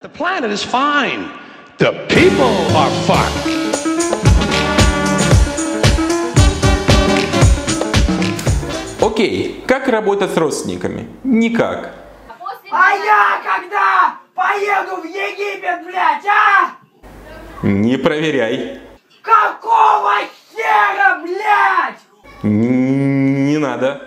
The planet is fine. The people are fucked. Окей, как работать с родственниками? Никак. А я когда поеду в Египет, блядь, а? Не проверяй. Какого хера, блядь? Н- Не надо.